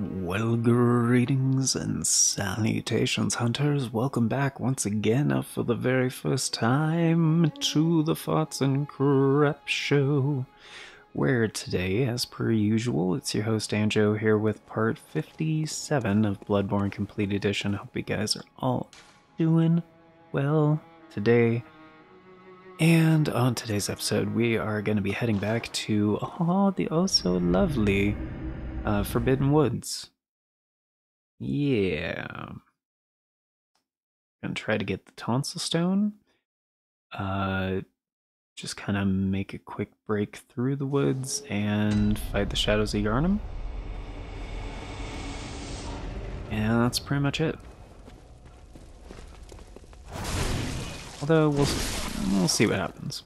Well, greetings and salutations, hunters. Welcome back once again uh, for the very first time to the Farts and Craps Show. Where today, as per usual, it's your host Danjo here with part 57 of Bloodborne Complete Edition. Hope you guys are all doing well today. And on today's episode, we are going to be heading back to oh, the oh so lovely uh, Forbidden Woods. Yeah. Gonna try to get the tonsil stone. Uh, just kind of make a quick break through the woods and fight the shadows of Yharnam. And that's pretty much it. Although we'll we'll see what happens.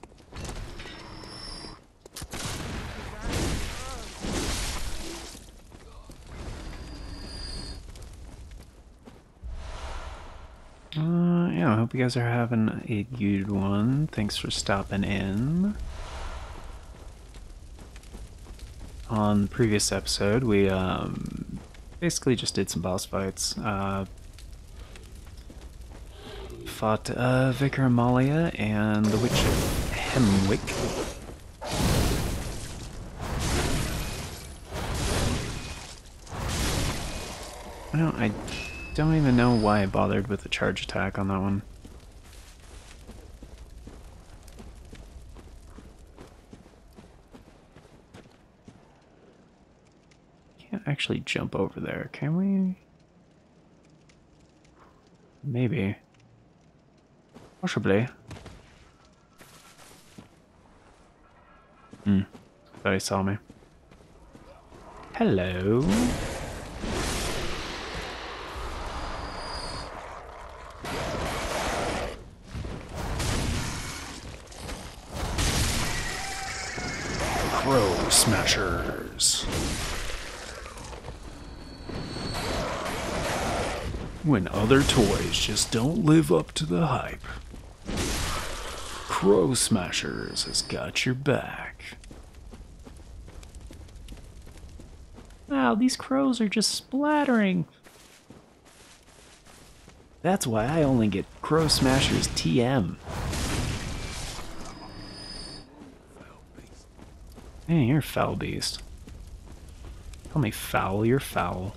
Uh, yeah, I hope you guys are having a good one. Thanks for stopping in. On the previous episode, we um, basically just did some boss fights. Uh, fought uh, Vicar Amalia and the Witch Hemwick. Don't, I don't even know why I bothered with the charge attack on that one. Can't actually jump over there, can we? Maybe. Possibly. Hmm. Thought he saw me. Hello. Smashers. When other toys just don't live up to the hype, Crow Smashers has got your back. Wow, these crows are just splattering. That's why I only get Crow Smashers TM. Hey, you're a foul beast. Call me foul, you're foul.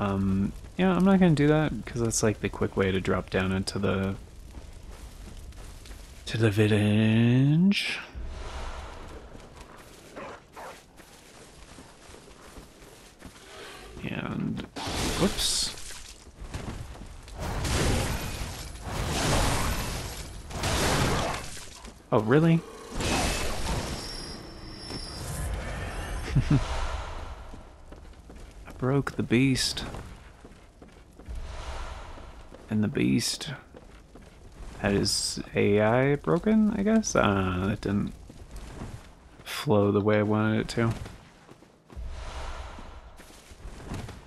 Um, yeah, I'm not gonna do that, because that's like the quick way to drop down into the... to the village. And... whoops. Oh, really? I broke the beast. And the beast had his AI broken, I guess? Uh, it didn't flow the way I wanted it to.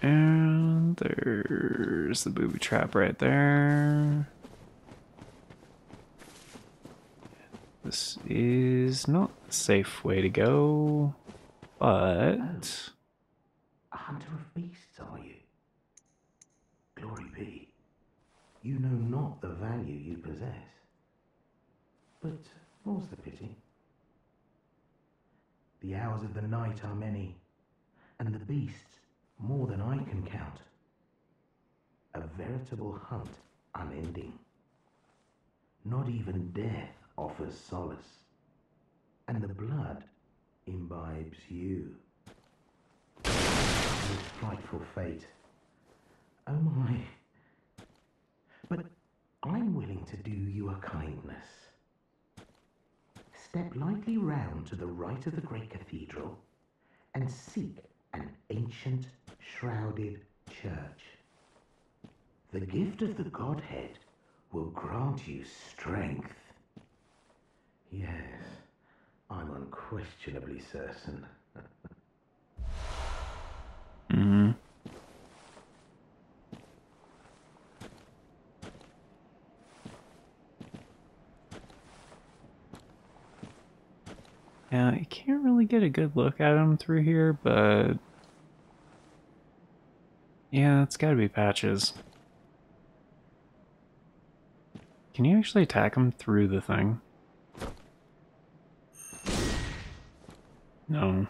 And there's the booby trap right there. This is not a safe way to go, but... A hunter of beasts, are you? Glory be. You know not the value you possess. But more's the pity. The hours of the night are many, and the beasts more than I can count. A veritable hunt unending. Not even death offers solace, and the blood imbibes you. This frightful fate. Oh my. But I'm willing to do you a kindness. Step lightly round to the right of the great cathedral and seek an ancient, shrouded church. The gift of the Godhead will grant you strength. Yes, I'm unquestionably certain. Mm-hmm. Yeah, you can't really get a good look at him through here, but... Yeah, it's gotta be patches. Can you actually attack him through the thing? No.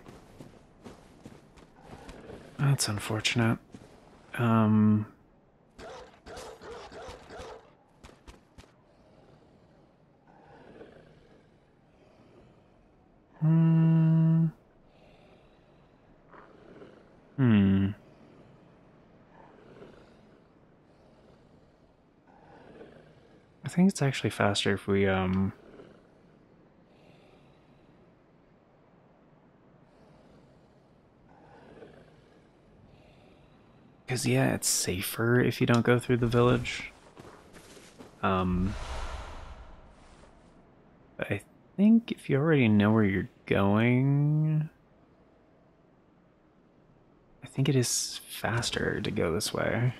That's unfortunate. Um... Hmm. Hmm. I think it's actually faster if we, um... Because, yeah, it's safer if you don't go through the village. Um... I think if you already know where you're going... I think it is faster to go this way.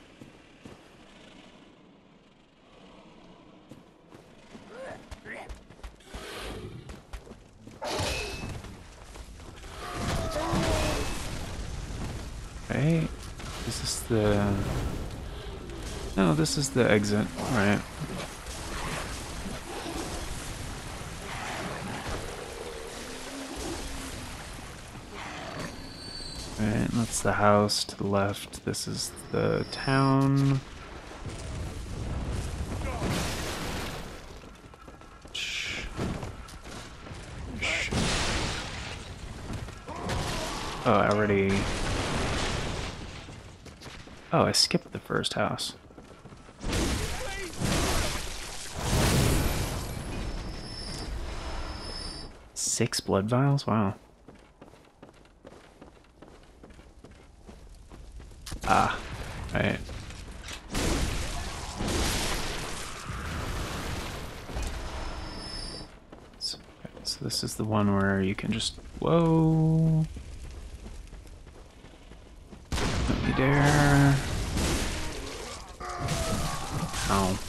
This is the exit, right? Right, that's the house to the left. This is the town. Oh, I already... Oh, I skipped the first house. Six blood vials? Wow. Ah, right. So, this is the one where you can just... Whoa! Don't you dare. Ow.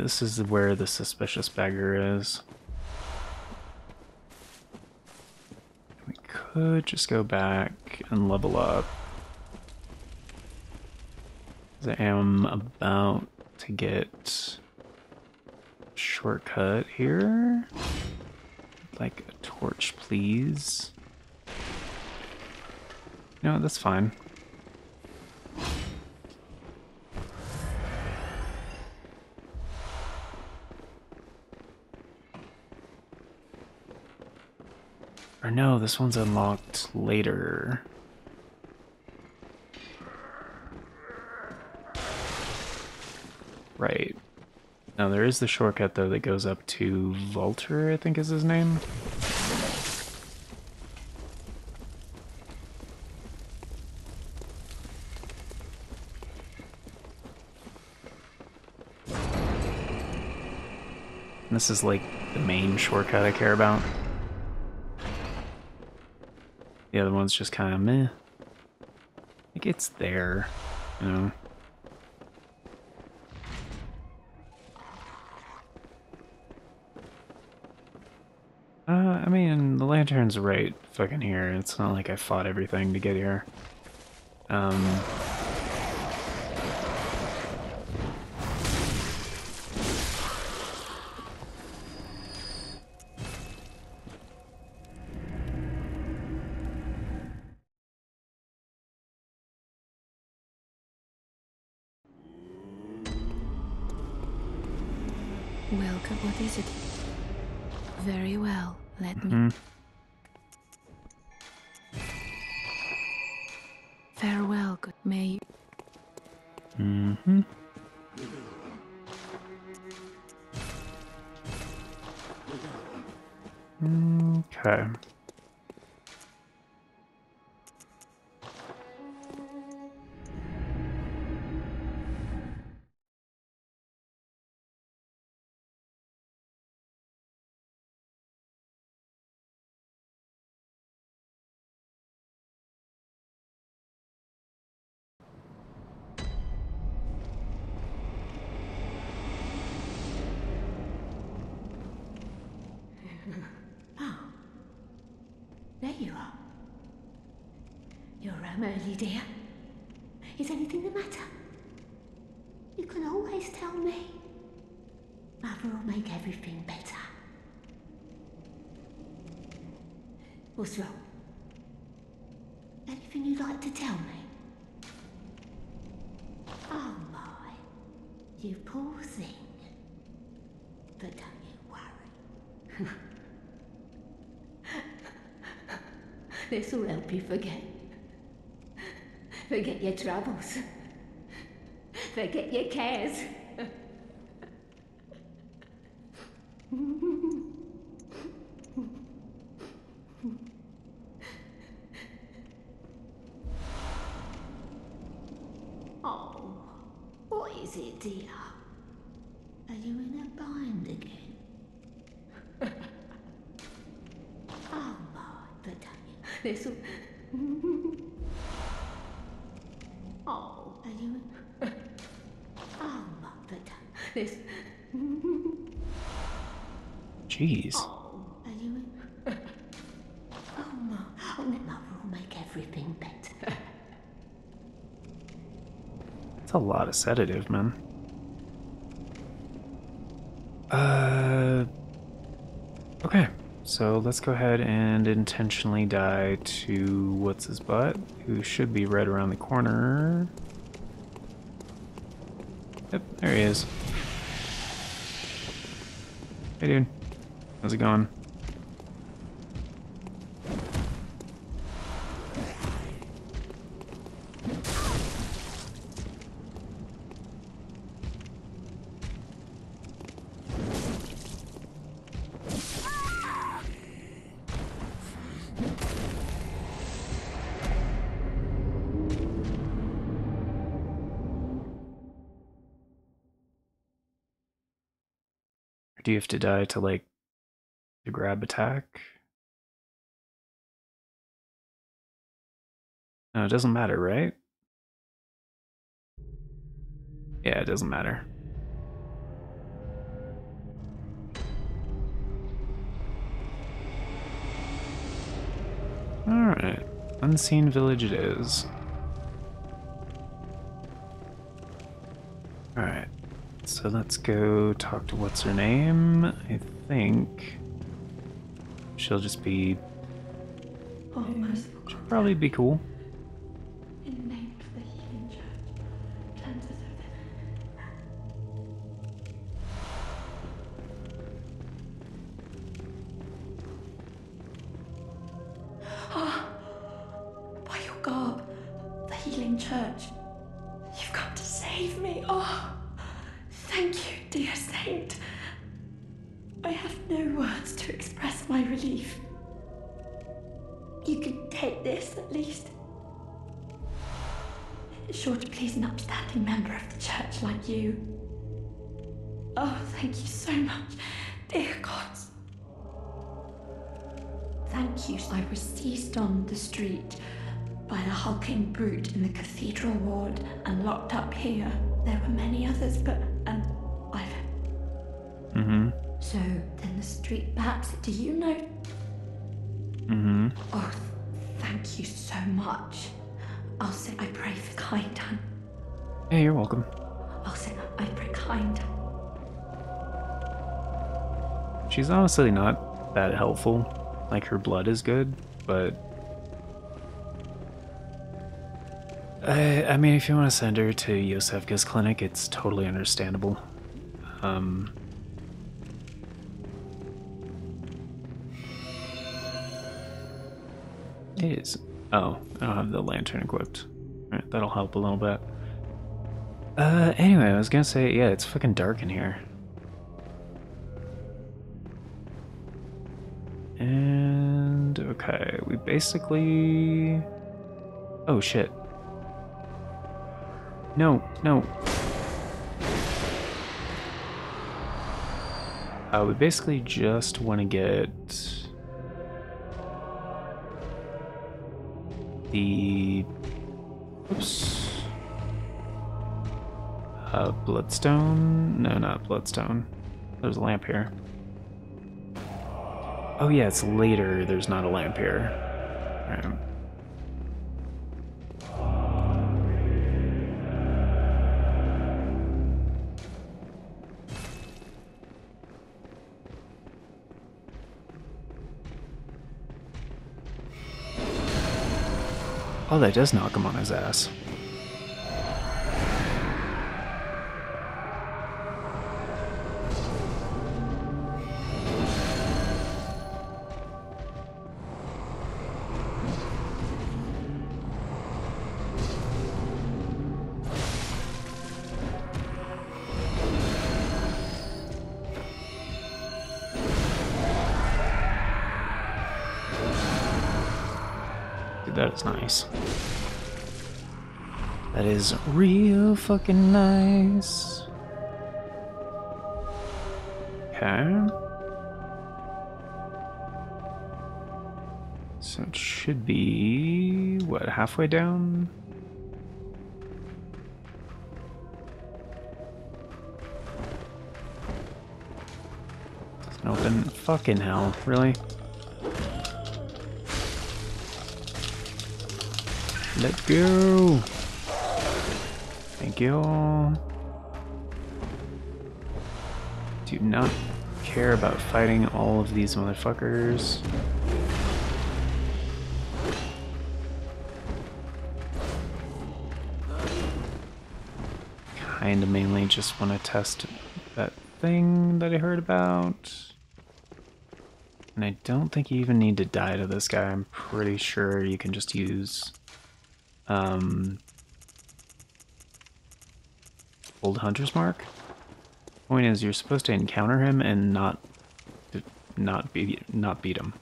This is where the suspicious beggar is. We could just go back and level up. I am about to get shortcut here like a torch, please? No, that's fine. Or no, this one's unlocked later. Right. Now there is the shortcut though that goes up to Volter, I think is his name. This is like the main shortcut I care about. The other one's just kind of meh. Like it's there, you know. Uh, I mean, the lantern's right fucking here. It's not like I fought everything to get here. Um... Farewell. Good. May. Mm-hmm. Early, dear. Is anything the matter? You can always tell me. Mother will make everything better. What's wrong? Anything you'd like to tell me? Oh my, you poor thing. But don't you worry. this will help you forget. Forget your troubles. Forget your cares. oh, what is it, dear? Are you in a bind again? oh my, but don't you? This will. oh, are you in? oh my, but don't this. Jeez. Oh, are you in? oh my, oh, no, mother will make everything better. It's a lot of sedative, man. Uh. Okay, so let's go ahead and intentionally die to what's his butt, who should be right around the corner. Yep, there he is. Hey, dude. How's it going? Do you have to die to like the grab attack? No, it doesn't matter, right? Yeah, it doesn't matter. Alright. Unseen village it is. Alright. So let's go talk to what's her name. I think she'll just be Oh, she'll probably be cool. She's honestly not that helpful. Like her blood is good, but I, I mean, if you want to send her to Yosefka's clinic, it's totally understandable. Um, it is. Oh, I don't have the lantern equipped. Alright, that'll help a little bit. Uh, anyway, I was gonna say, yeah, it's fucking dark in here. Okay, we basically. Oh shit. No, no. Uh, we basically just want to get the. Oops. Uh, bloodstone? No, not bloodstone. There's a lamp here. Oh yeah, it's later. There's not a lamp here. Alright. Oh, that does knock him on his ass. Is real fucking nice. Okay. So it should be, what, halfway down? Doesn't open. Fucking hell, really? Let go. You. Do not care about fighting all of these motherfuckers. Kinda mainly just want to test that thing that I heard about. And I don't think you even need to die to this guy. I'm pretty sure you can just use um, Old Hunter's Mark. Point is, you're supposed to encounter him and not, not beat, not beat him.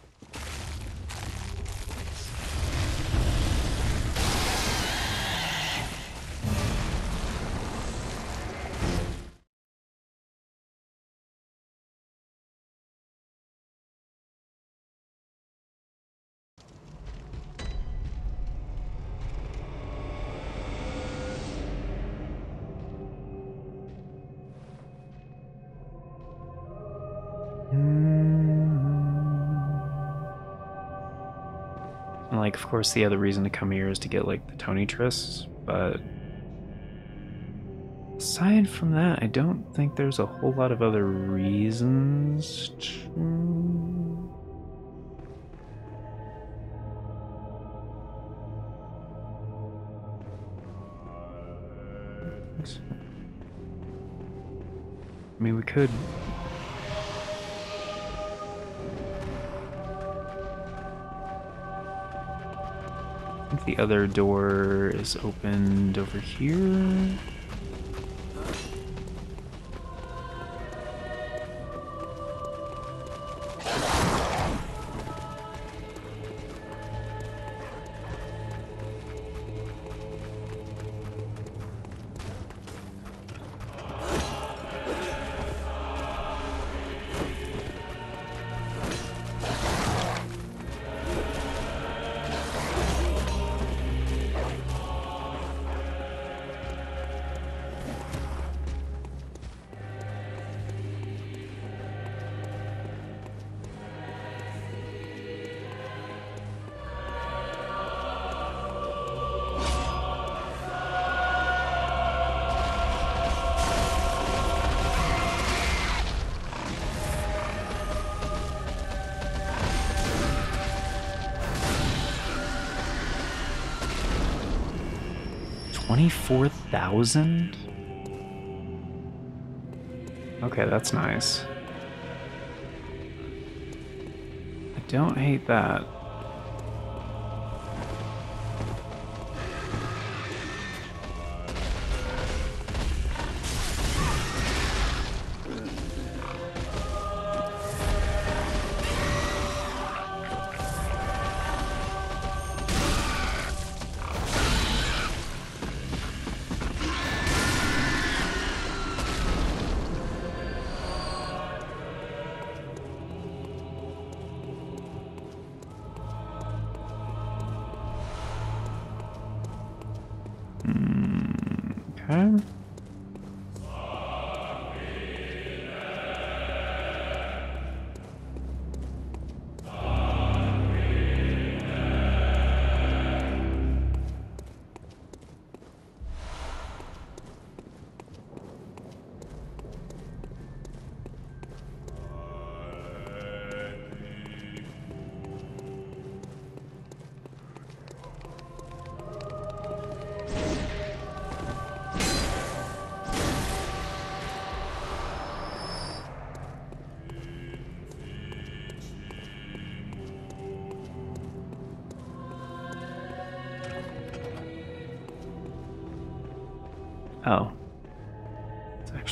Course, the other reason to come here is to get like the Tonitrus, but aside from that, I don't think there's a whole lot of other reasons to. I mean, we could the other door is opened over here. Twenty-four thousand. Okay, that's nice. I don't hate that.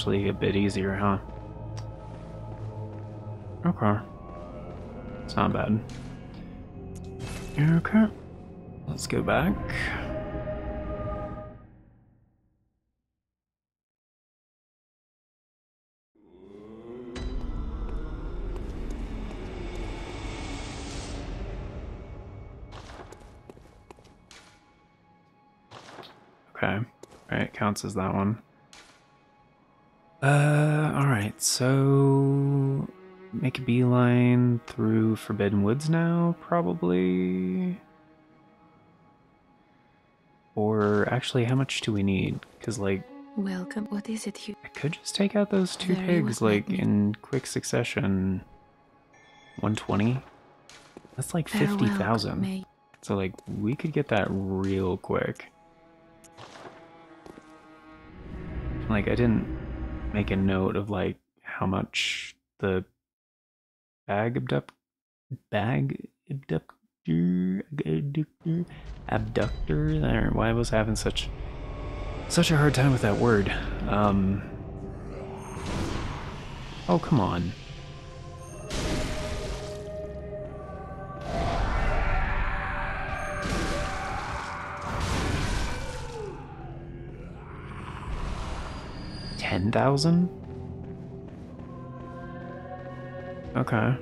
Actually a bit easier, huh? Okay. It's not bad. Okay. Let's go back. Okay. Alright, counts as that one. Uh, alright, so make a beeline through Forbidden Woods now, probably. Or actually, how much do we need? Because, like, Welcome. What is it you? I could just take out those two Very pigs, well, like, in quick succession. 120? That's like Farewell, good 50,000. So, like, we could get that real quick. Like, I didn't make a note of, like, how much the bag abduct... Bag abductor... Abductor... Abductor... There, why I was having such... Such a hard time with that word. Um... Oh, come on. Ten thousand? Okay.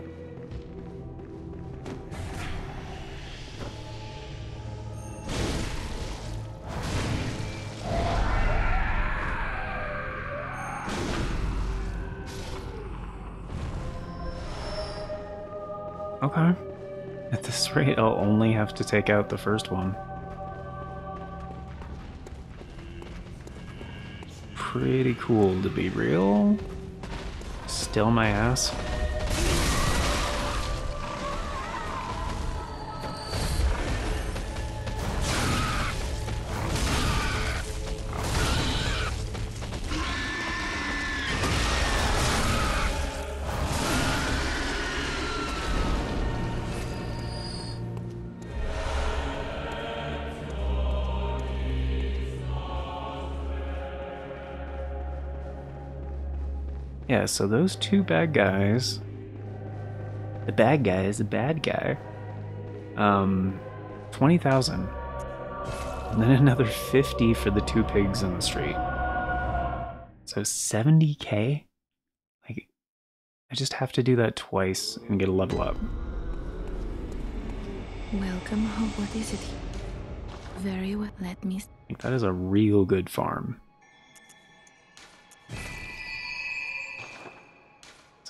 Okay. At this rate, I'll only have to take out the first one. Pretty cool to be real. Still my ass. Yeah, so those two bad guys. The bad guy is the bad guy. Um, 20,000. And then another 50 for the two pigs in the street. So 70k? Like, I just have to do that twice and get a level up. Welcome. Oh, what is it? Very well. Let me. Like, that is a real good farm.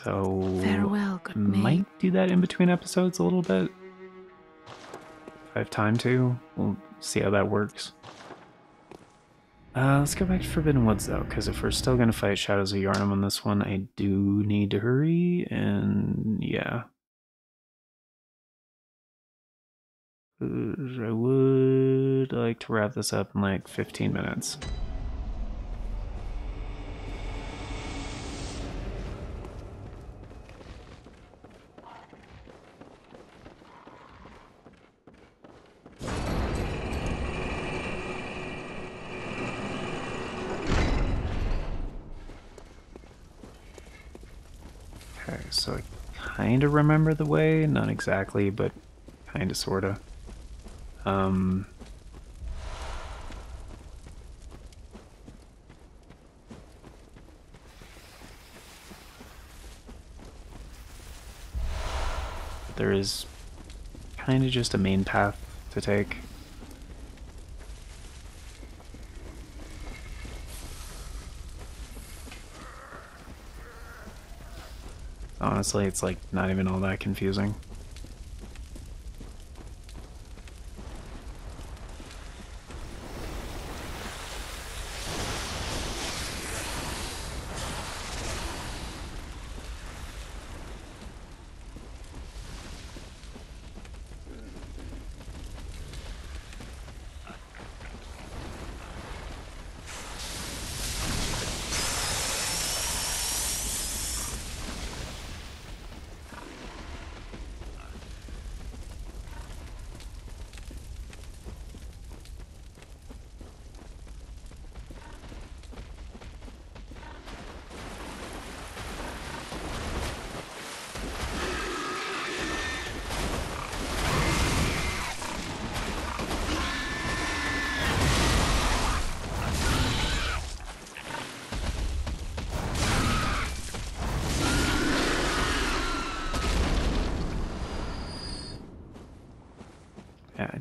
So Farewell, good might do that in between episodes a little bit. If I have time to, we'll see how that works. Uh, let's go back to Forbidden Woods though, because if we're still gonna fight Shadows of Yharnam on this one, I do need to hurry, and yeah. I would like to wrap this up in like 15 minutes. Okay, so I kind of remember the way, not exactly, but kind of, sort of. Um, there is kind of just a main path to take. Honestly, it's like not even all that confusing. I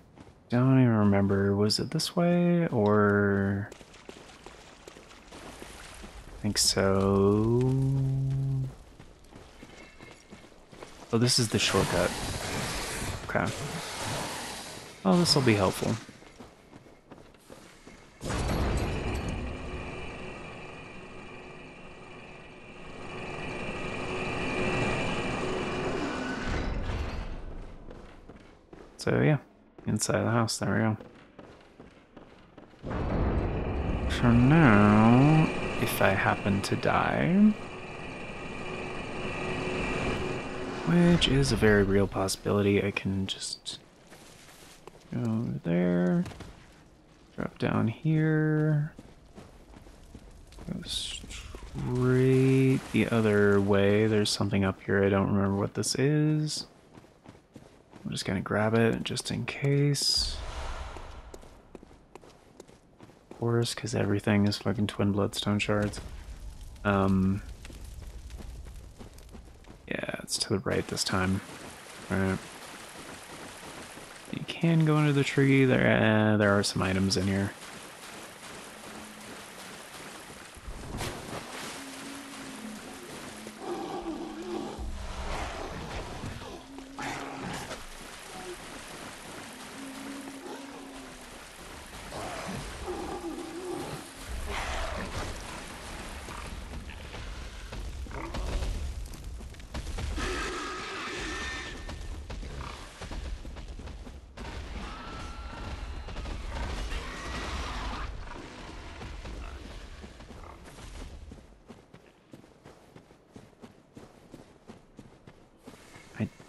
don't even remember. Was it this way or? I think so. Oh, this is the shortcut. Okay. Oh, this will be helpful. So yeah, inside the house, there we go. For now, if I happen to die, which is a very real possibility, I can just go over there, drop down here, go straight the other way. There's something up here, I don't remember what this is. Just gonna grab it just in case. Of course, because everything is fucking twin bloodstone shards. Um. Yeah, it's to the right this time. Alright. You can go under the tree. There, uh, there are some items in here.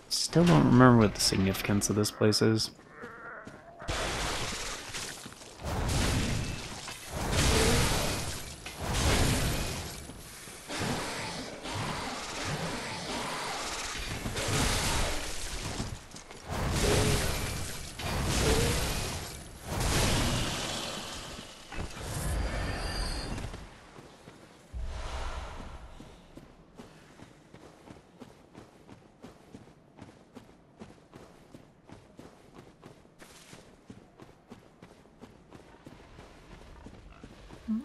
Still don't remember what the significance of this place is.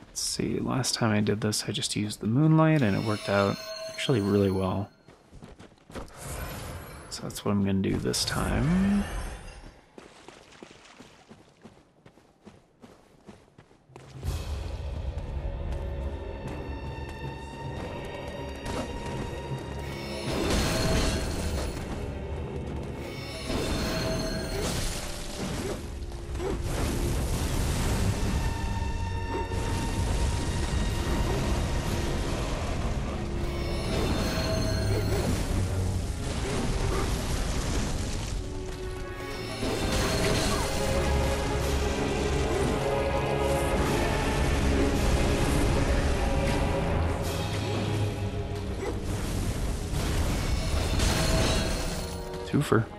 Let's see, last time I did this, I just used the moonlight and it worked out actually really well. So that's what I'm going to do this time. Twofer.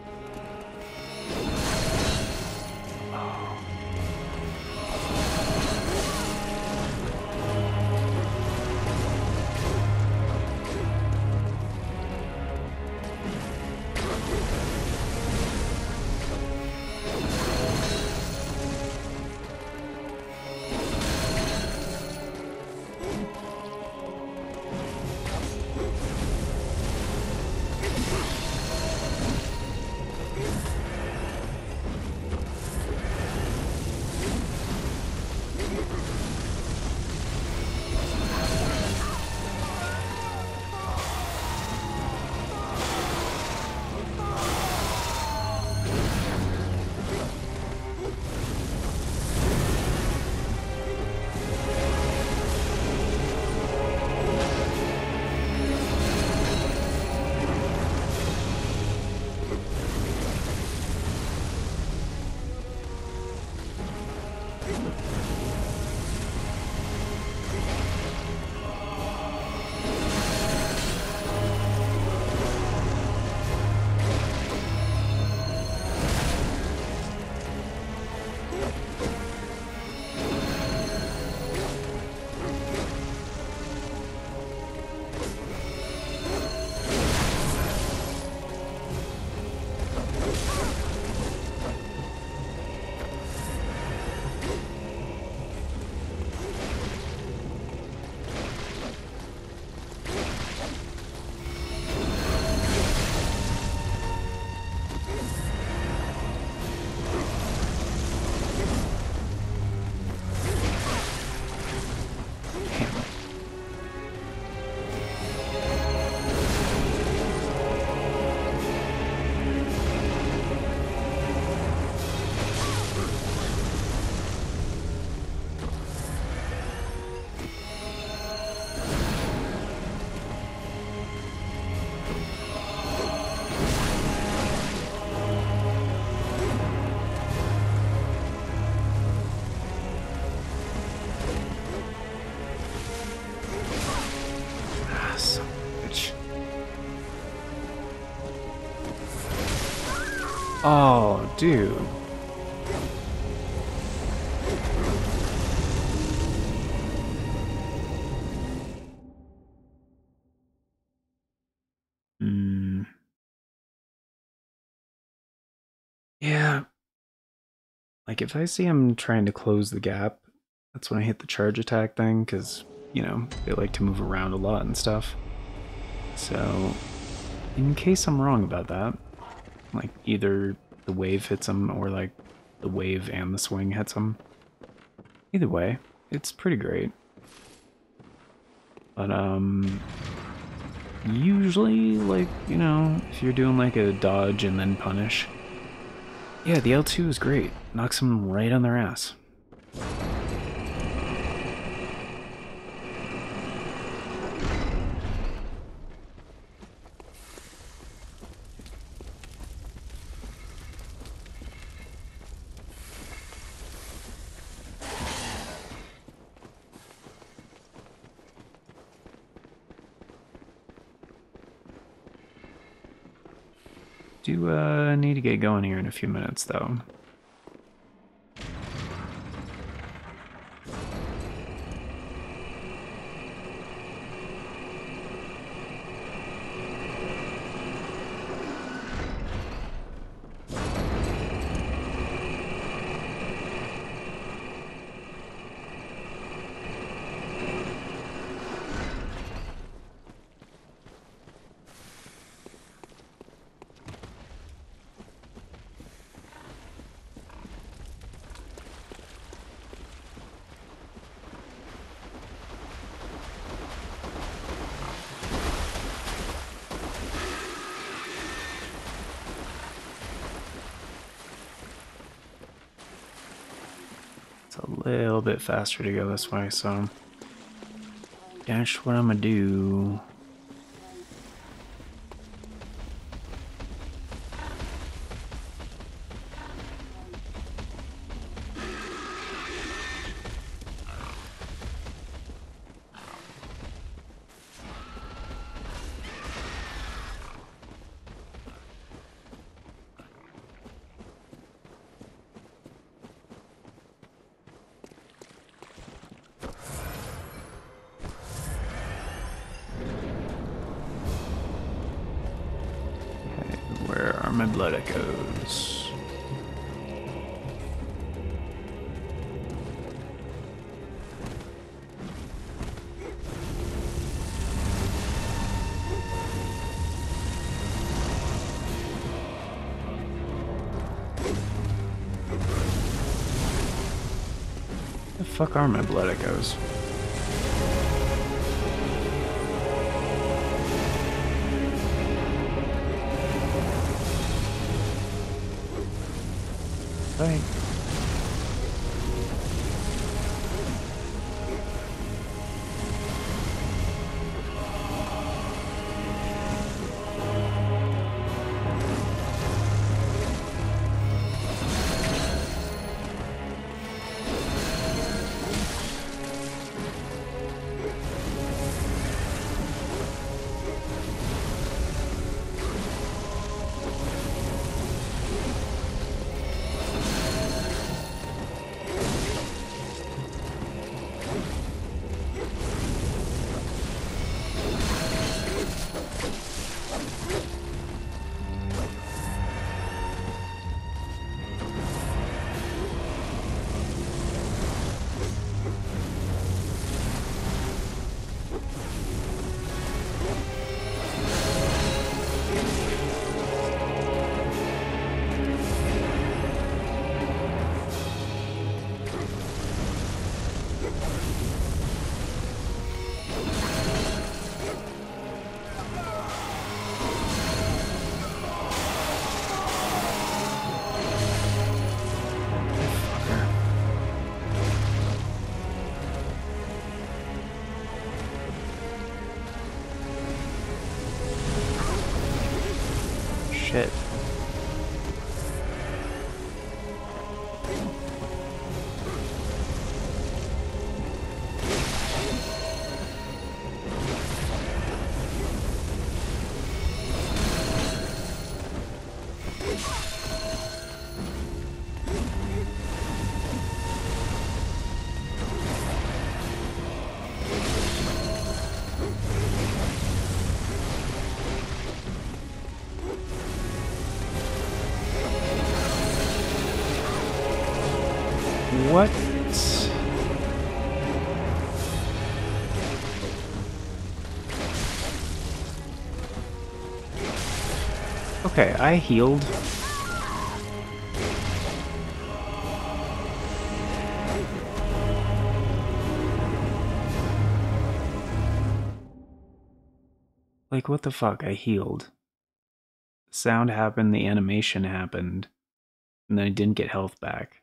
Dude. Hmm. Yeah. Like if I see him trying to close the gap, that's when I hit the charge attack thing, because, you know, they like to move around a lot and stuff. So, in case I'm wrong about that, like either the wave hits him or like the wave and the swing hits him. Either way, it's pretty great. But, um, usually, like, you know, if you're doing like a dodge and then punish, yeah, the L2 is great. Knocks them right on their ass. Do uh, need to get going here in a few minutes, though. It's a little bit faster to go this way, so that's what I'm gonna do. Fuck are my blood echoes? Okay, I healed. Like, what the fuck? I healed. Sound happened, the animation happened, and then I didn't get health back.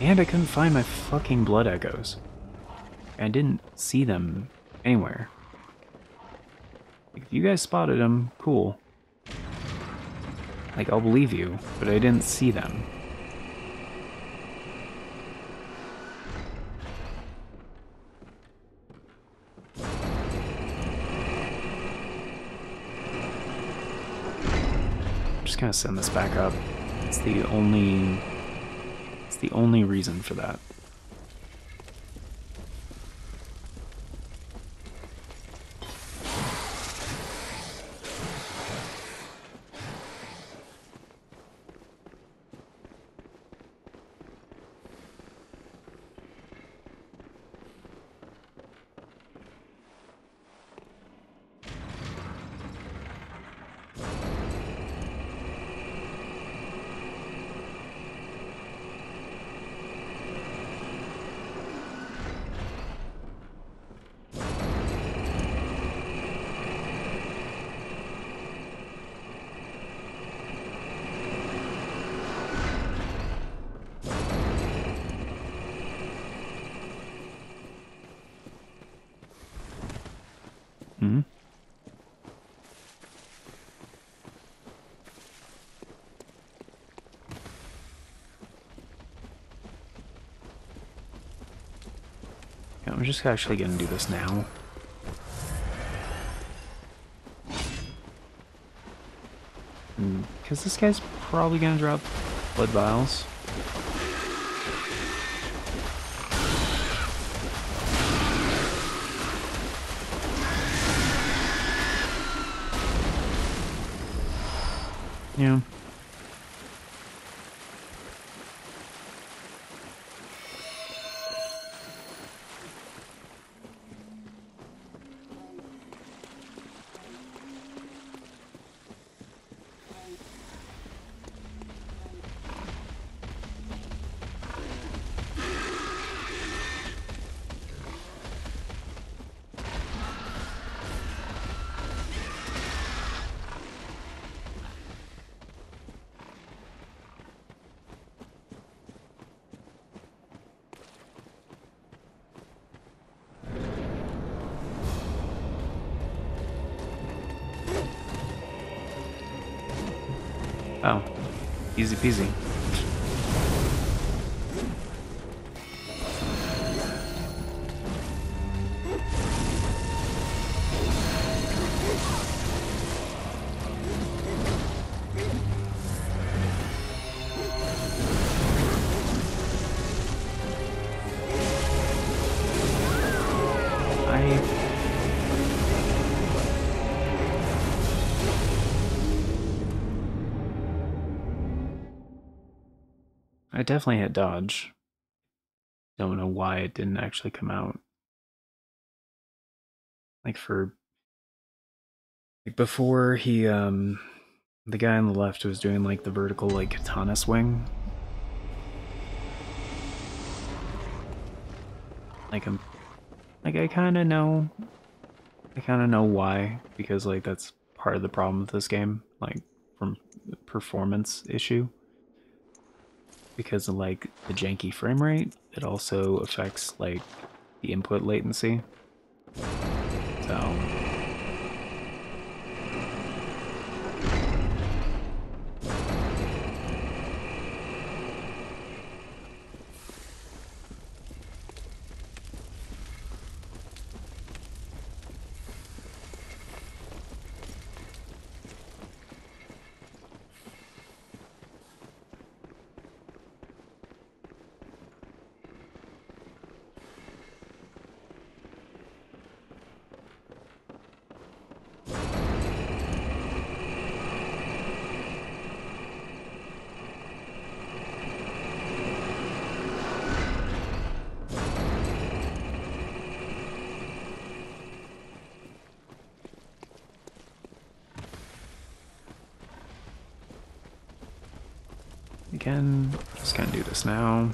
And I couldn't find my fucking blood echoes. I didn't see them anywhere. If you guys spotted them, cool. Like, I'll believe you, but I didn't see them. I'm just gonna send this back up. It's the only it's the only reason for that. Hmm? Yeah, I'm just actually gonna do this now. Hmm, because this guy's probably gonna drop blood vials. Yeah. Easy peasy. Definitely hit dodge. Don't know why it didn't actually come out. Like for like before he um the guy on the left was doing like the vertical like katana swing. Like I'm like I kind of know I kind of know why because like that's part of the problem with this game like from performance issue because of like the janky frame rate, it also affects like the input latency. So now.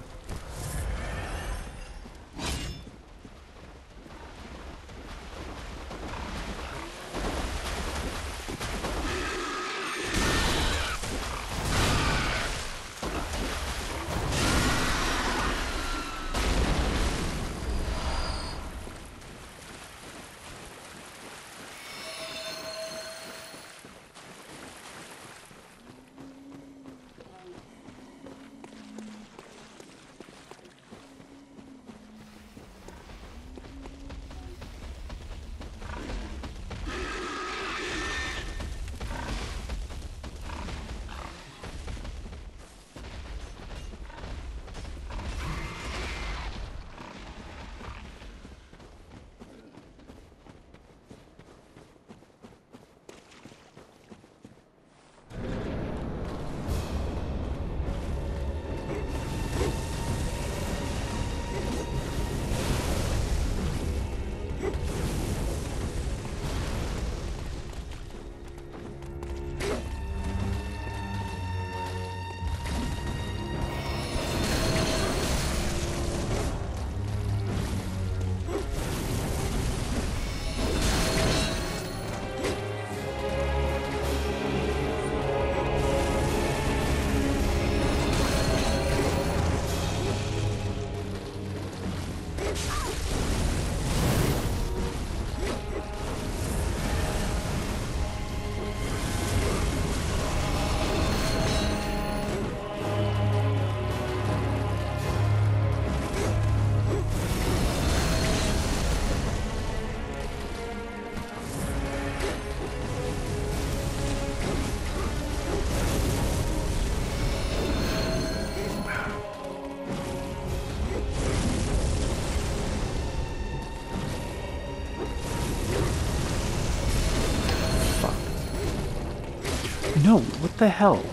What the hell?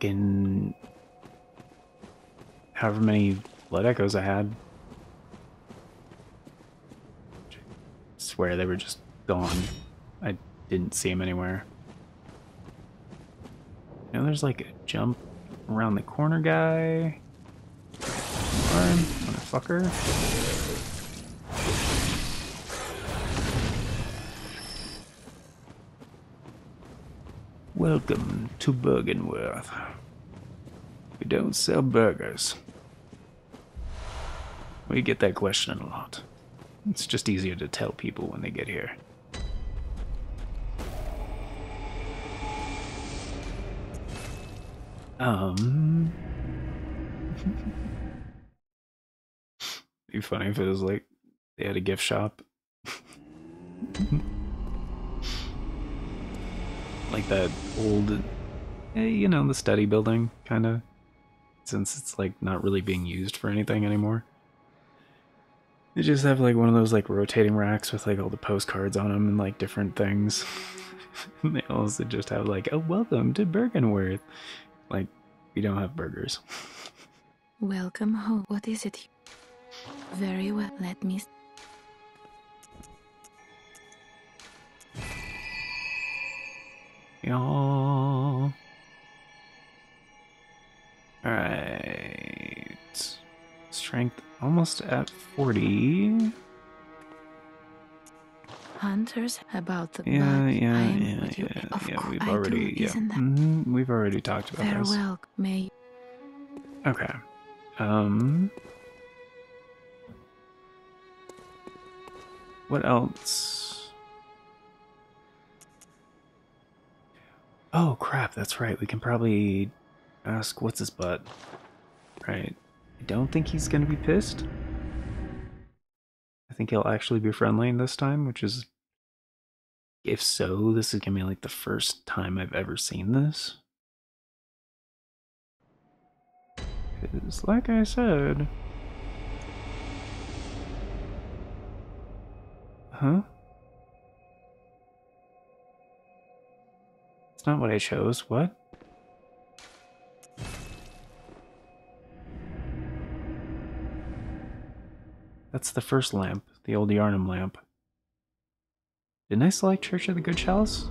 fucking however many blood echoes I had. I swear they were just gone. I didn't see them anywhere. Know, there's like a jump around the corner guy. Arm, motherfucker. Welcome to Byrgenwerth. We don't sell burgers. We get that question a lot. It's just easier to tell people when they get here. Um. Be funny if it was like they had a gift shop. like that old, eh, you know, the study building, kind of. Since it's like not really being used for anything anymore. They just have like one of those like rotating racks with like all the postcards on them and like different things. and they also just have like, oh, welcome to Byrgenwerth. Like, we don't have burgers. Welcome home. What is it? Very well. Let me. Yeah. Alright. Strength almost at 40. Hunters about the Yeah, blood. yeah, I am yeah, yeah, Of yeah. We've already, do. yeah. Mhm, We've already talked about this. farewell? May Okay. Um. What else? Oh crap! That's right. We can probably ask what's his butt. Right. I don't think he's gonna be pissed. I think he'll actually be friendly this time, which is. If so, this is gonna be like the first time I've ever seen this. Because, like I said. Huh? It's not what I chose. What? That's the first lamp, the old Yharnam lamp. Didn't I select Church of the Good Chalice?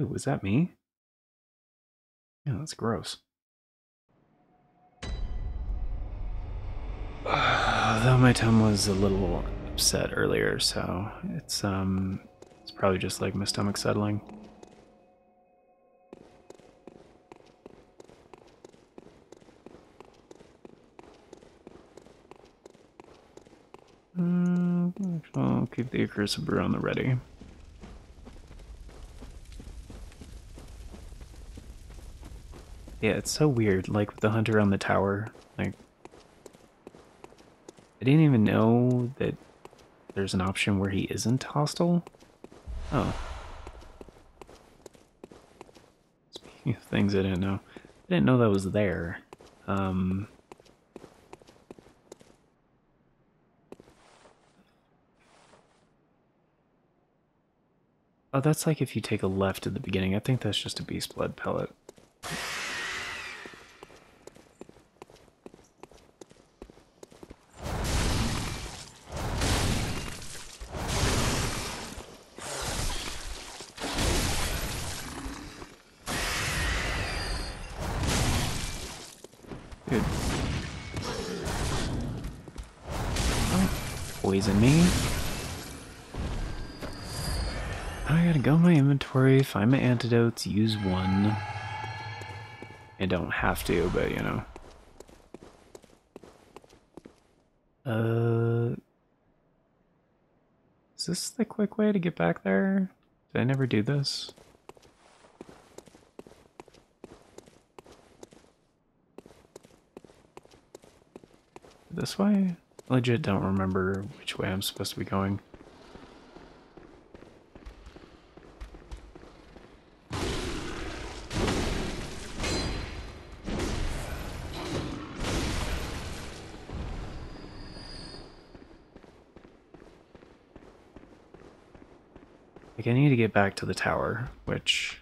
Ooh, was that me? Yeah, that's gross. Uh, though my tongue was a little upset earlier, so it's um it's probably just like my stomach settling. Mm, I'll keep the accursed brew on the ready. Yeah, it's so weird, like with the hunter on the tower, like I didn't even know that there's an option where he isn't hostile. Oh. Speaking of things I didn't know, I didn't know that was there. Um. Oh, that's like if you take a left at the beginning. I think that's just a beast blood pellet. Find my antidotes, use one. I don't have to, but you know. Uh, is this the quick way to get back there? Did I never do this? This way? legit don't remember which way I'm supposed to be going. Like, I need to get back to the tower, which...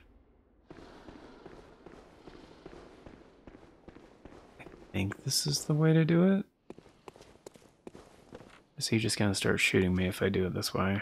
I think this is the way to do it. Is he just gonna start shooting me if I do it this way?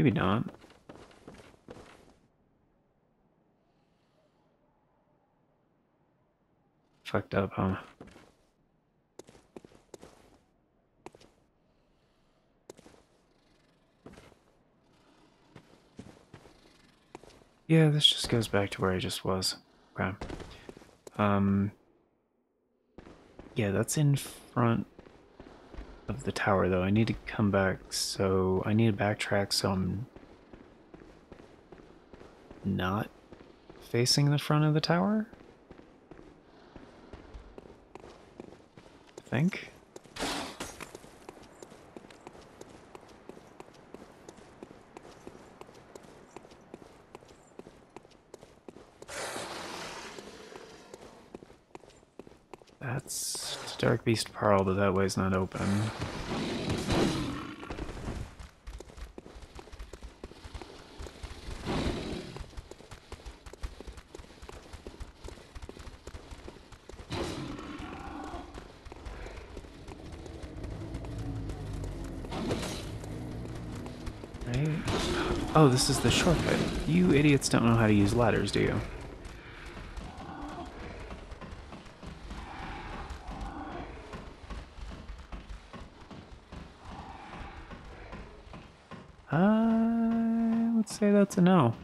Maybe not. Fucked up, huh? Yeah, this just goes back to where I just was. Okay. Um, yeah, that's in front of the tower, though. I need to come back, so I need to backtrack so I'm not facing the front of the tower. I think. That's Beast Paarl, but that way's not open. Right? Oh, this is the shortcut. You idiots don't know how to use ladders, do you? That's a no.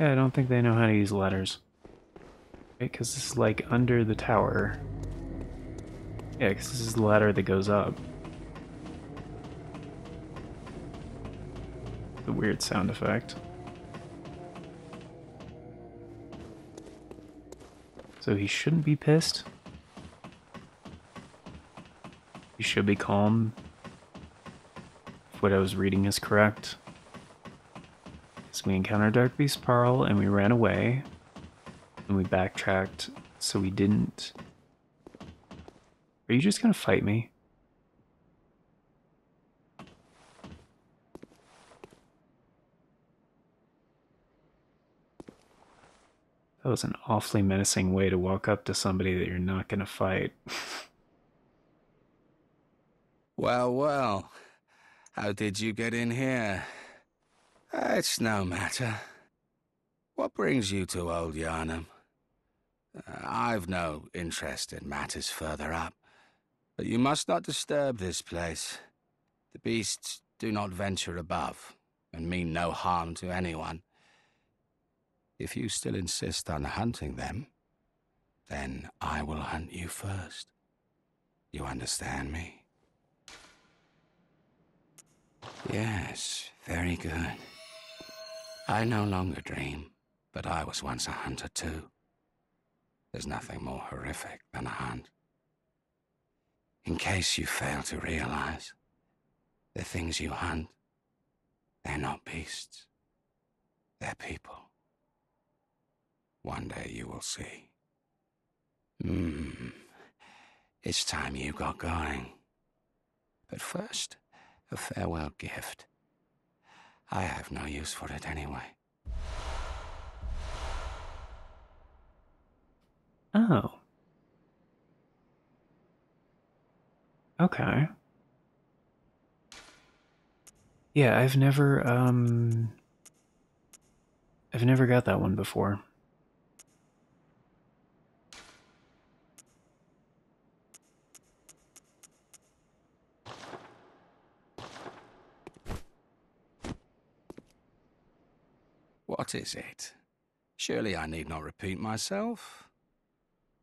Yeah, I don't think they know how to use ladders. Because this is like under the tower. Yeah, because this is the ladder that goes up. The weird sound effect. So he shouldn't be pissed. He should be calm. What I was reading is correct So we encountered Darkbeast Paarl and we ran away. And we backtracked, so we didn't... Are you just gonna fight me? That was an awfully menacing way to walk up to somebody that you're not to fight. well, well. How did you get in here? It's no matter. What brings you to Old Yharnam? Uh, I've no interest in matters further up, but you must not disturb this place. The beasts do not venture above, and mean no harm to anyone. If you still insist on hunting them, then I will hunt you first. You understand me? Yes, very good. I no longer dream, but I was once a hunter too. There's nothing more horrific than a hunt. In case you fail to realize, the things you hunt, they're not beasts. They're people. One day you will see. Hmm. It's time you got going. But first, a farewell gift. I have no use for it anyway. Oh. Okay. Yeah, I've never, um... I've never got that one before. What is it? Surely I need not repeat myself.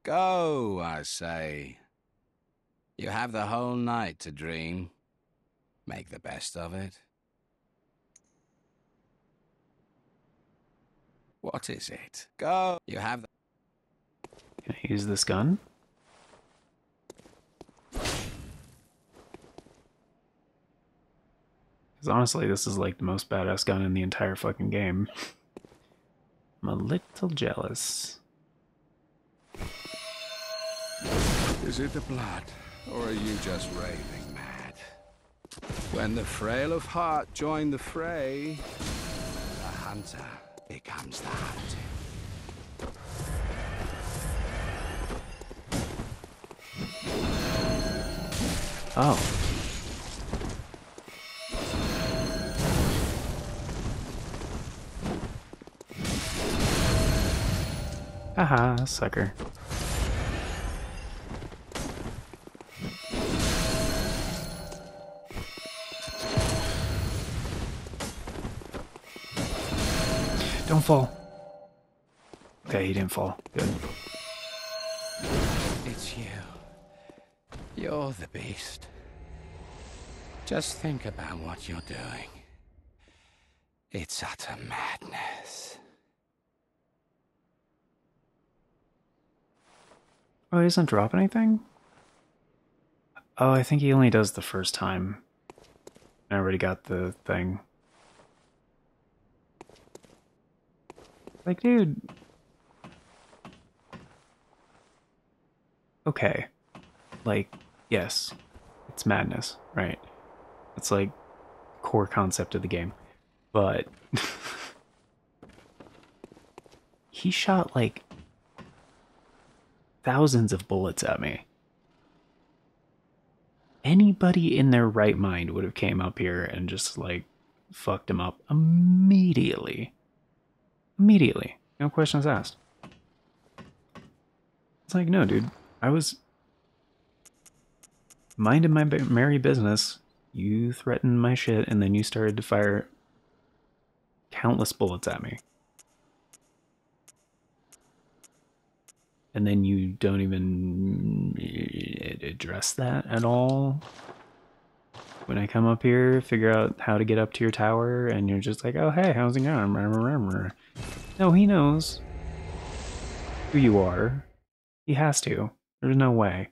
Go, I say. You have the whole night to dream. Make the best of it. What is it? Go. You have the... Can I use this gun? Because honestly, this is like the most badass gun in the entire fucking game. I'm a little jealous. Is it the blood, or are you just raving mad? When the frail of heart join the fray, the hunter becomes the hunted. Oh. Haha, sucker. Don't fall. Okay, he didn't fall. Good. It's you. You're the beast. Just think about what you're doing. It's utter madness. Oh, he doesn't drop anything? Oh, I think he only does the first time. I already got the thing. Like, dude. Okay. Like, yes. It's madness, right? It's like core concept of the game. But he shot like thousands of bullets at me. Anybody in their right mind would have came up here and just like fucked him up immediately. Immediately. No questions asked. It's like, no, dude. I was minding my merry business. You threatened my shit, and then you started to fire countless bullets at me. And then you don't even address that at all when I come up here, figure out how to get up to your tower, and you're just like, oh, hey, how's it going? No, he knows who you are. He has to. There's no way.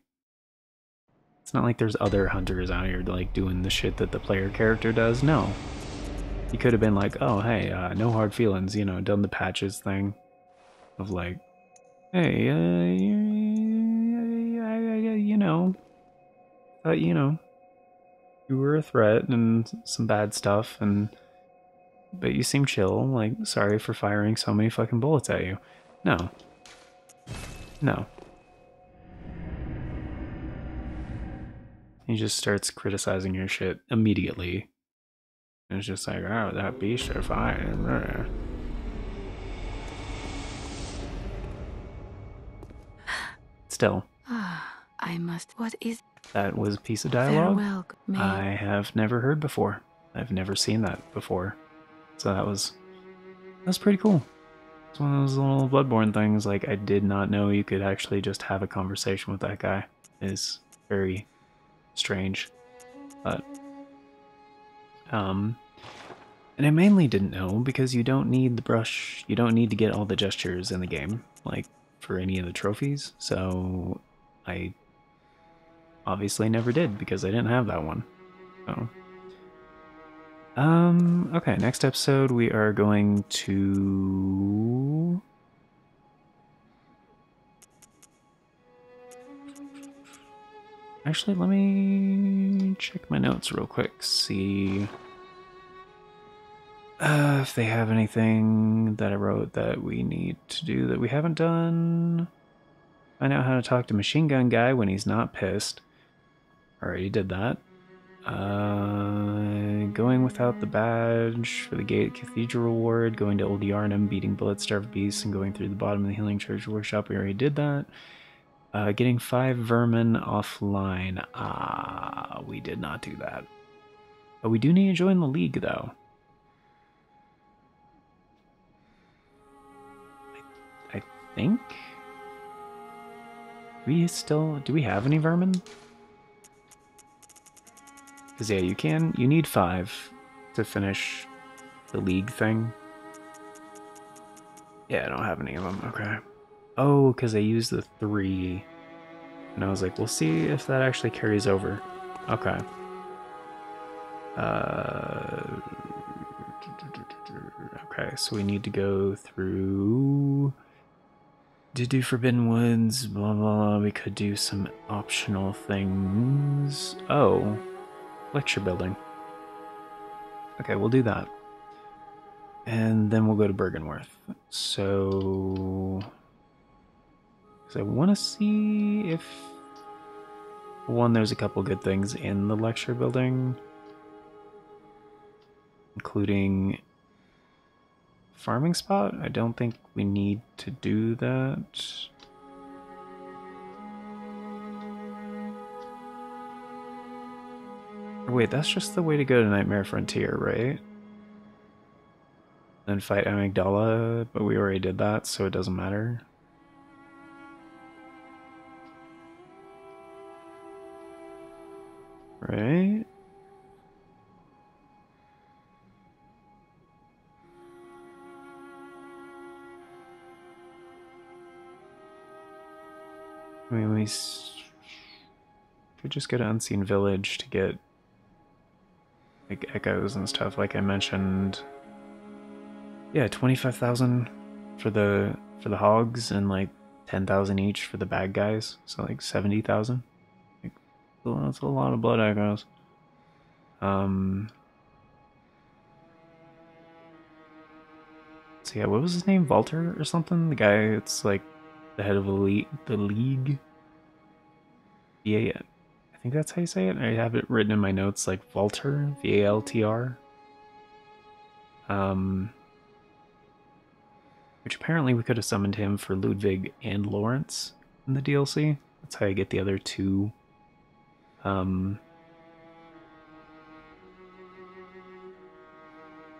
It's not like there's other hunters out here like doing the shit that the player character does. No. He could have been like, oh, hey, uh, no hard feelings, you know, done the patches thing of like, Hey, uh, you, know, thought, you know, you were a threat and some bad stuff, and but you seem chill. Like, sorry for firing so many fucking bullets at you. No. No. He just starts criticizing your shit immediately. And it's just like, oh, that beast are fine. Still. Ah, I must. What is. That was a piece of dialogue Farewell. I have never heard before. I've never seen that before. So that was that's pretty cool. It's one of those little Bloodborne things. Like I did not know you could actually just have a conversation with that guy. Is very strange, but um, and I mainly didn't know because you don't need the brush. You don't need to get all the gestures in the game, like for any of the trophies. So I obviously never did because I didn't have that one. So. Um, okay, next episode we are going to Actually, let me check my notes real quick, see uh, if they have anything that I wrote that we need to do that we haven't done. Find out how to talk to Machine Gun Guy when he's not pissed. Already did that. Uh, going without the badge for the Gate Cathedral Reward, going to Old Yharnam, beating Blood Starved Beasts, and going through the bottom of the Healing Church Workshop. We already did that. Uh, getting five vermin offline. Ah, we did not do that. But we do need to join the league, though. Think. We still. Do we have any vermin? Because, yeah, you can. You need five to finish the league thing. Yeah, I don't have any of them. Okay. Oh, because I used the three. And I was like, we'll see if that actually carries over. Okay. Uh, okay, so we need to go through. To do Forbidden Woods, blah, blah, blah. We could do some optional things. Oh, lecture building. Okay, we'll do that. And then we'll go to Byrgenwerth. So. Because I want to see if. One, there's a couple good things in the lecture building, including farming spot. I don't think we need to do that. Wait, that's just the way to go to Nightmare Frontier, right? Then fight Amygdala, but we already did that, so it doesn't matter. Right? I mean, we could just go to Unseen Village to get like echoes and stuff, like I mentioned. Yeah, twenty-five thousand for the for the hogs and like ten thousand each for the bad guys, so like seventy thousand. Like, that's a lot of blood echoes. Um. So yeah, what was his name? Walter or something? The guy it's like the head of the league. The league. Yeah, I think that's how you say it. I have it written in my notes like Walter, V A L T R. Um, which apparently we could have summoned him for Ludwig and Lawrence in the DLC. That's how I get the other two. Um,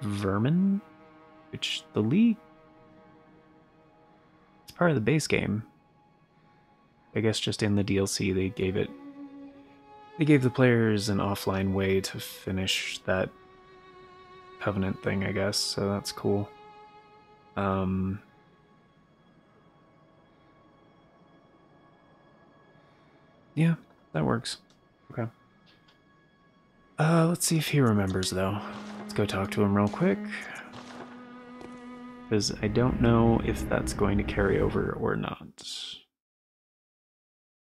Vermin, which the League. Part of the base game. I guess just in the DLC they gave it they gave the players an offline way to finish that covenant thing, I guess, so that's cool. Um Yeah, that works. Okay. Uh let's see if he remembers though. Let's go talk to him real quick because I don't know if that's going to carry over or not.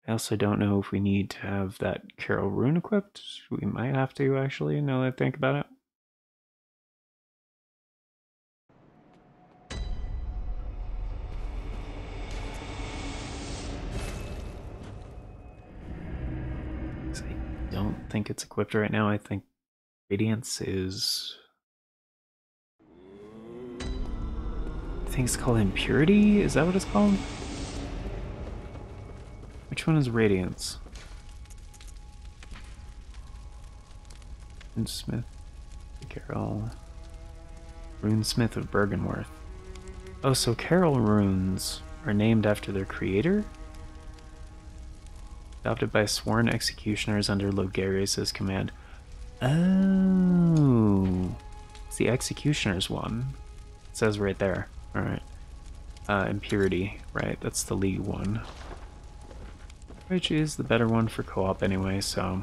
I also don't know if we need to have that Caryll rune equipped. We might have to, actually, now that I think about it. I don't think it's equipped right now. I think Radiance is It's called Impurity. Is that what it's called? Which one is Radiance? Smith, Caryll, Runesmith of Byrgenwerth. Oh, so Caryll runes are named after their creator? Adopted by sworn executioners under Logarius' command. Oh, it's the executioners one. It says right there. All right. Uh, impurity, right? That's the league one. Which is the better one for co-op anyway, so...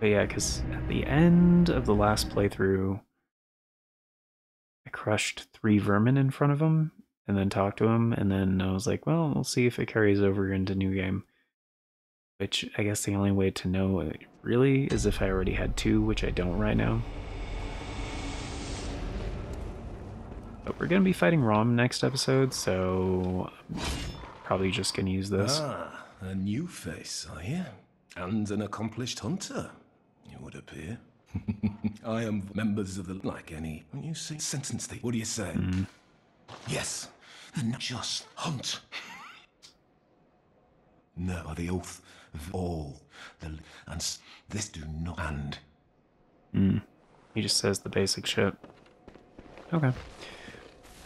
But yeah, because at the end of the last playthrough, I crushed three vermin in front of him and then talked to him, and then I was like, well, we'll see if it carries over into New Game. Which I guess the only way to know really is if I already had two, which I don't right now. But we're going to be fighting Rom next episode, so I'm probably just going to use this. Ah, a new face, are you? And an accomplished hunter, it would appear. I am members of the like any. When you say sentence, thing, what do you say? Mm. Yes, and not just hunt. no, by the oath of all, the and this do not and. Mm. He just says the basic shit. Okay.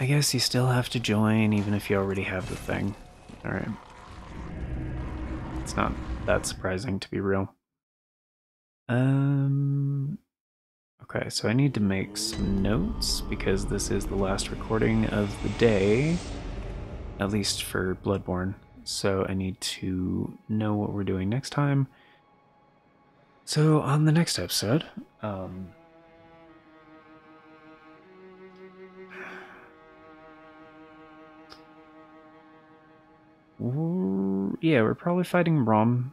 I guess you still have to join even if you already have the thing. Alright. It's not that surprising to be real. Um Okay, so I need to make some notes because this is the last recording of the day, at least for Bloodborne. So I need to know what we're doing next time. So on the next episode, um, we're- yeah, we're probably fighting Rom,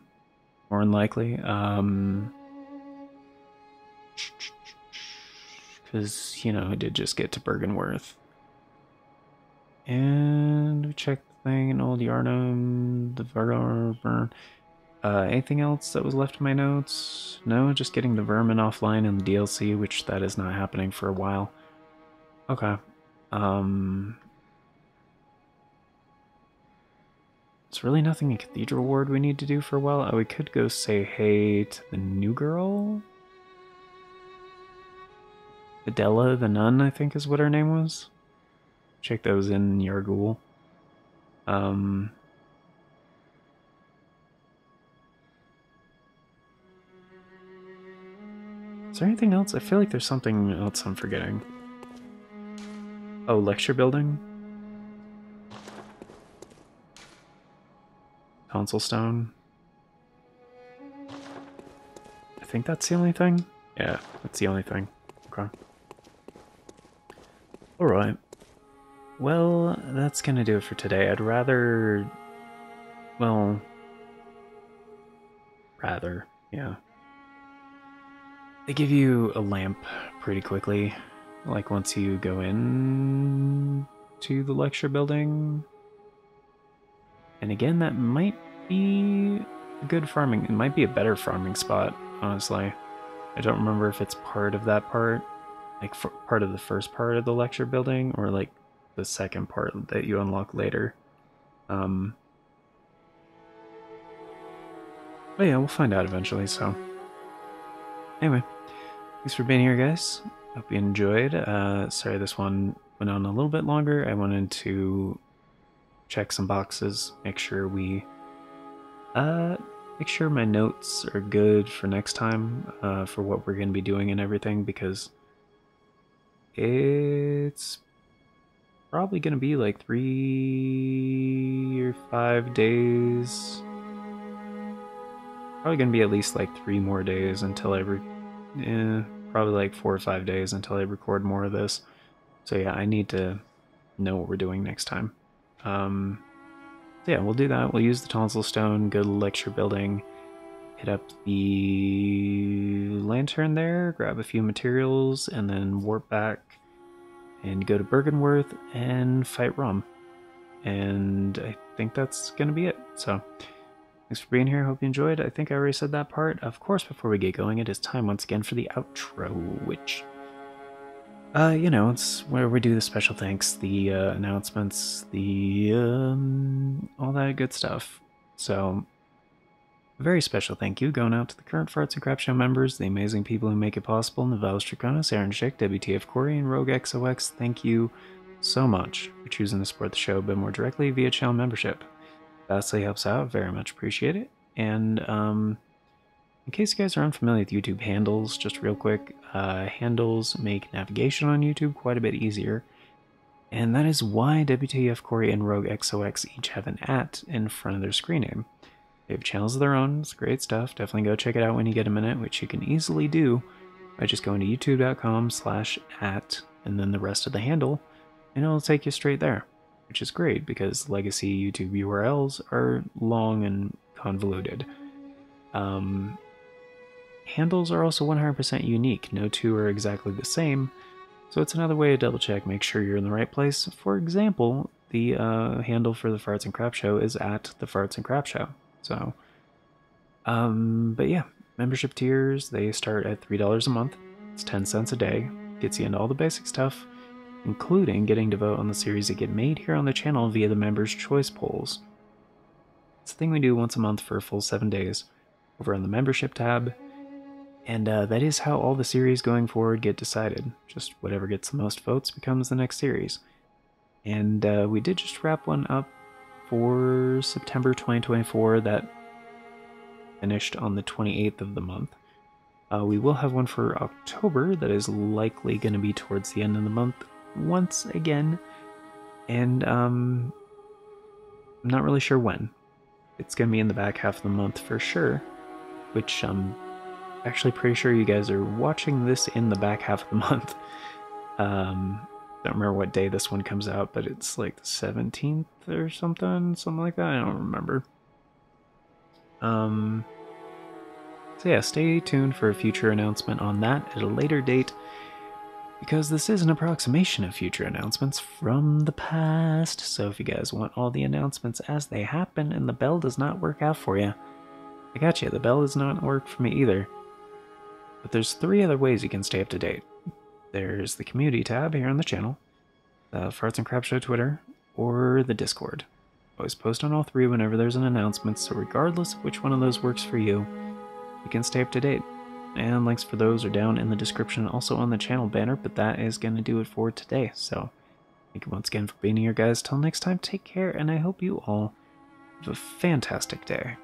more than likely. Um, because you know I did just get to Byrgenwerth, and we checked the thing in Old Yharnam, the Verburn. Uh, anything else that was left in my notes? No, just getting the vermin offline in the DLC, which that is not happening for a while. Okay. Um. There's really nothing in Cathedral Ward we need to do for a while. Oh, we could go say hey to the new girl. Adella the nun, I think is what her name was. Check those in Yahar'gul. Um. Is there anything else? I feel like there's something else I'm forgetting. Oh, lecture building? Tonsil stone? I think that's the only thing. Yeah, that's the only thing. Okay. Alright. Well, that's gonna do it for today. I'd rather. Well. Rather, yeah. They give you a lamp pretty quickly. Like once you go in to the lecture building. And again, that might be a good farming. It might be a better farming spot, honestly. I don't remember if it's part of that part, like part of the first part of the lecture building, or like the second part that you unlock later. Um, but yeah, we'll find out eventually. So, anyway, thanks for being here, guys. Hope you enjoyed. Uh, sorry, this one went on a little bit longer. I wanted to check some boxes, make sure we uh make sure my notes are good for next time uh for what we're going to be doing and everything because it's probably going to be like 3 or 5 days. Probably going to be at least like 3 more days until I re- eh, probably like 4 or 5 days until I record more of this. So yeah I need to know what we're doing next time um, so yeah, we'll do that. We'll use the tonsil stone, go to the lecture building, hit up the lantern there, grab a few materials, and then warp back and go to Byrgenwerth and fight Rom. And I think that's going to be it. So thanks for being here. Hope you enjoyed. I think I already said that part. Of course, before we get going, it is time once again for the outro, which, uh, you know, it's where we do the special thanks, the uh, announcements, the, um, all that good stuff. So very special thank you going out to the current Farts and Craps Show members, the amazing people who make it possible, Novelis Draconis, Aaron Schick, WTF Corey, and Rogue XOX. Thank you so much for choosing to support the show a bit more directly via channel membership. Vastly helps out, very much appreciate it. And um, in case you guys are unfamiliar with YouTube handles, just real quick, uh, handles make navigation on YouTube quite a bit easier. And that is why WTF Corey and Rogue XOX each have an at in front of their screen name. They have channels of their own. It's great stuff. Definitely go check it out when you get a minute, which you can easily do by just going to youtube.com slash at and then the rest of the handle, and it'll take you straight there, which is great because legacy YouTube URLs are long and convoluted. Um, handles are also 100% unique. No two are exactly the same, so it's another way to double check, make sure you're in the right place. For example, the uh, handle for the Farts and Craps Show is at the Farts and Craps Show. So, um, but yeah, membership tiers they start at three dollars a month. It's ten cents a day. Gets you into all the basic stuff, including getting to vote on the series that get made here on the channel via the members' choice polls. It's a thing we do once a month for a full seven days, over on the membership tab. And uh, that is how all the series going forward get decided. Just whatever gets the most votes becomes the next series. And uh, we did just wrap one up for September 2024 that finished on the 28th of the month. Uh, we will have one for October that is likely going to be towards the end of the month once again. And um, I'm not really sure when. It's going to be in the back half of the month for sure, which I'm actually pretty sure you guys are watching this in the back half of the month. Um, don't remember what day this one comes out, but it's like the 17th or something, something like that. I don't remember. Um, so yeah, stay tuned for a future announcement on that at a later date, because this is an approximation of future announcements from the past. So if you guys want all the announcements as they happen and the bell does not work out for you, I got you. The bell does not work for me either. But there's three other ways you can stay up to date. There's the community tab here on the channel, the Farts and Craps Show Twitter, or the Discord. Always post on all three whenever there's an announcement, so regardless of which one of those works for you, you can stay up to date. And links for those are down in the description, also on the channel banner, but that is going to do it for today. So, thank you once again for being here, guys. Till next time, take care, and I hope you all have a fantastic day.